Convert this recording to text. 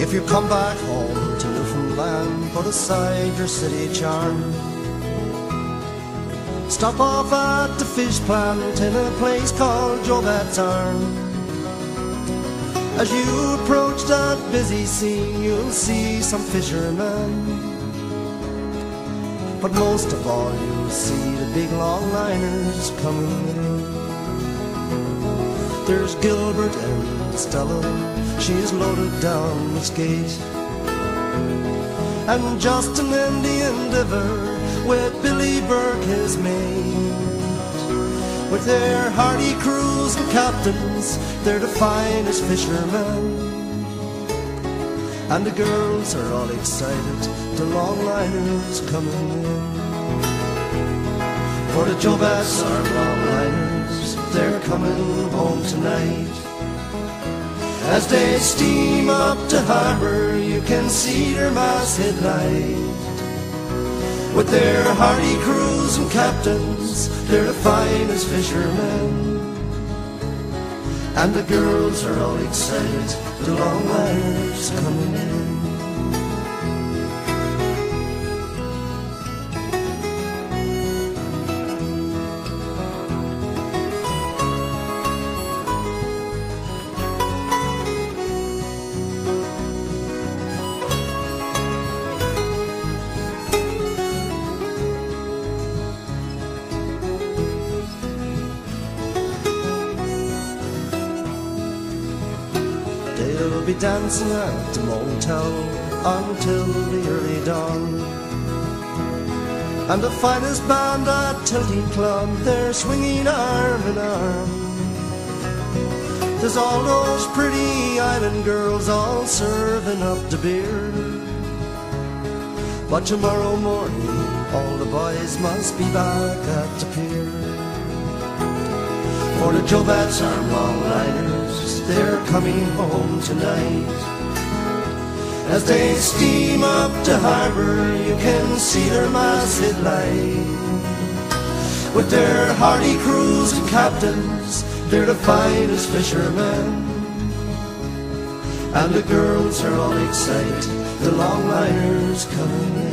If you come back home to Newfoundland, put aside your city charm. Stop off at the fish plant in a place called Joe Batt's Arm. As you approach that busy scene, you'll see some fishermen. But most of all, you'll see the big long liners coming in. There's Gilbert and Stella, she's loaded down with skate. And Justin and the Endeavour with Billy Burke, his mate. With their hardy crews and captains, they're the finest fishermen. And the girls are all excited, the longliners coming in. For the Joe Batt's Arm longliners, coming home tonight. As they steam up to harbor, you can see their masthead light. With their hardy crews and captains, they're the finest fishermen. And the girls are all excited, the long longliners coming in. Be dancing at the motel until the early dawn. And the finest band at Tilting Club, they're swinging arm in arm. There's all those pretty island girls all serving up the beer. But tomorrow morning, all the boys must be back at the pier. For the Joe Batt's Arm they're coming home tonight. As they steam up to harbor, you can see their masthead light. With their hardy crews and captains, they're the finest fishermen. And the girls are all excited, the longliners coming in.